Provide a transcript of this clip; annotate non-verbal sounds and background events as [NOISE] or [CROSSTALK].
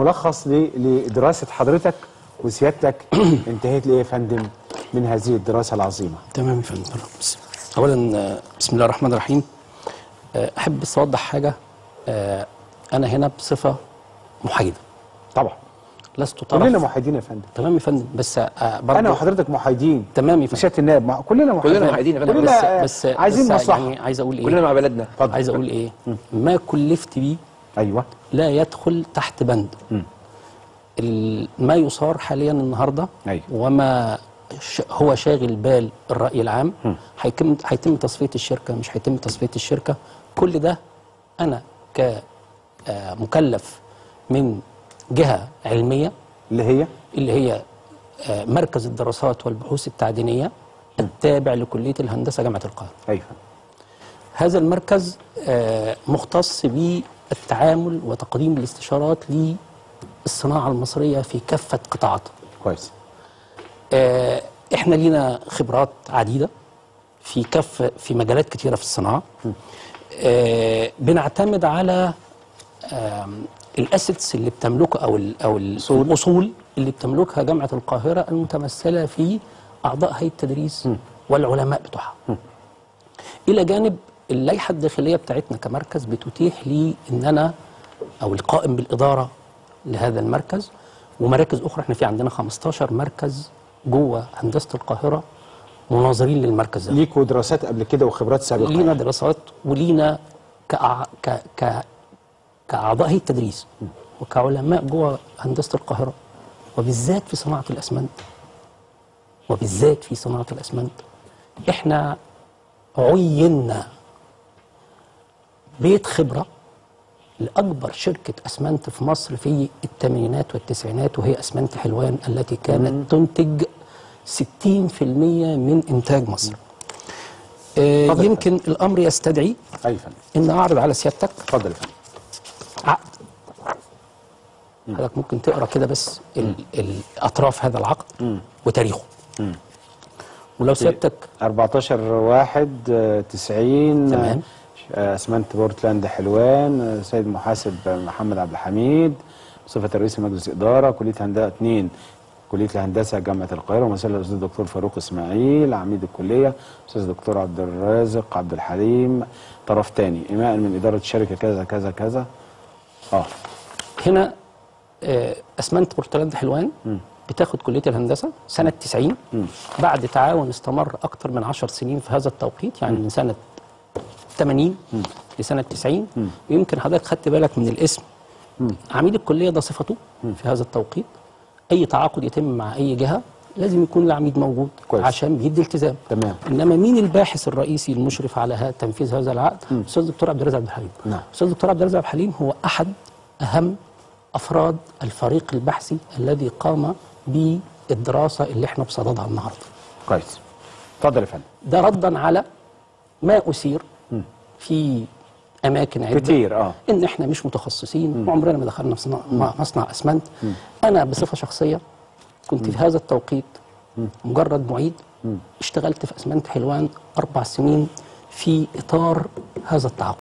ملخص لدراسة حضرتك وسيادتك. [CLEARS THROAT] انتهيت لإيه يا فندم من هذه الدراسة العظيمة؟ تمام يا فندم اولا آه، بسم الله الرحمن الرحيم. آه، أحب بس أوضح حاجة. آه، أنا هنا بصفة محايدة. طبعا. لست طرف كلنا محايدين يا فندم. تمام يا فندم بس برضه أنا وحضرتك محايدين. تمام يا فندم. وسياده النائب مع- كلنا محايدين. كلنا محايدين يا فندم. بس بس عايزين بس مصلحة. يعني عايز أقول إيه؟ كلنا مع بلدنا. اتفضل. عايز أقول إيه؟ ما كلفت بيه أيوه. لا يدخل تحت بند. ما يصار حاليا النهارده أيوة. وما هو شاغل بال الرأي العام. هيتم هيتم تصفية الشركة مش هيتم تصفية الشركة. كل ده أنا كمكلف من جهة علمية اللي هي؟ اللي هي آه، مركز الدراسات والبحوث التعدينية التابع لكلية الهندسة جامعة القاهرة. أيوه. هذا المركز آه، مختص بالتعامل وتقديم الاستشارات للصناعة المصرية في كافة قطاعاتها كويس. آه، إحنا لينا خبرات عديدة في كف في مجالات كتيرة في الصناعة. آه، بنعتمد على آم، الأسيتس اللي بتملكها أو ال أو ال- الأصول اللي بتملكها جامعة القاهرة المتمثلة في أعضاء هيئة التدريس والعلماء بتوعها. إلى جانب اللائحة الداخلية بتاعتنا كمركز بتتيح لي إن أنا أو القائم بالإدارة لهذا المركز. ومراكز أخرى إحنا في عندنا 15 مركز جوه هندسة القاهرة مناظرين للمركز ده. ليكوا دراسات قبل كده وخبرات سابقة. لينا دراسات ولينا كأع... ك... ك... كأعضاء هيئة التدريس وكعلماء جوه هندسة القاهرة. وبالذات في صناعة الأسمنت. وبالذات في صناعة الأسمنت. إحنا عينا بيت خبرة لأكبر شركة أسمنت في مصر في الثمانينات والتسعينات وهي أسمنت حلوان التي كانت تنتج 60% من إنتاج مصر. آه،. يمكن الأمر يستدعي يا فندم. إن أعرض على سيادتك. اتفضل عقد حضرتك ممكن تقرأ كده بس ال ال أطراف هذا العقد وتاريخه. ولو سيادتك 14 واحد آه، 90 تمام. آه، أسمنت بورتلاند حلوان آه، سيد محاسب محمد عبد الحميد بصفة رئيس مجلس إدارة كلية هندسة 2 كلية الهندسة جامعة القاهرة ومثل الأستاذ الدكتور فاروق إسماعيل عميد الكلية أستاذ الدكتور عبد الرازق عبد الحليم طرف تاني إيماء من إدارة الشركة كذا كذا كذا. آه. هنا آه، أسمنت بورتلاند حلوان بتاخد كلية الهندسة سنة 90 بعد تعاون استمر أكثر من 10 سنين في هذا التوقيت يعني من سنة 80 لسنة 90 ويمكن حضرتك خدت بالك من الاسم. عميد الكلية ده صفته في هذا التوقيت. أي تعاقد يتم مع أي جهة لازم يكون العميد موجود كويس. عشان بيدي التزام. تمام. إنما مين الباحث الرئيسي المشرف على تنفيذ هذا العقد؟ أستاذ الدكتور عبد الرزاق عبد الحليم. نعم. أستاذ الدكتور عبد الرزاق عبد الحليم هو أحد أهم أفراد الفريق البحثي الذي قام بالدراسة اللي إحنا بصددها النهارده. كويس. اتفضل يا فندم. ده ردا على ما أثير في أماكن عدة كتير آه. إن إحنا مش متخصصين وعمرنا ما دخلنا في مصنع أسمنت. أنا بصفة شخصية كنت في هذا التوقيت مجرد معيد اشتغلت في أسمنت حلوان أربع سنين في إطار هذا التعاقد.